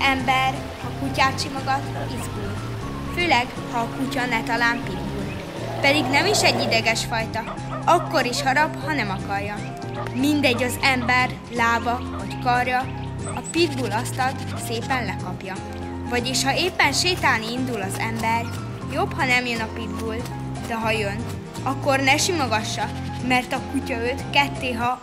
ember, ha kutyát simogat, izgul. Főleg, ha a kutya ne talán pitbull. Pedig nem is egy ideges fajta, akkor is harap, ha nem akarja. Mindegy az ember, lába vagy karja, a pitbull asztalt szépen lekapja. Vagyis ha éppen sétálni indul az ember, jobb, ha nem jön a pitbull, de ha jön, akkor ne simogassa, mert a kutya őt kettéha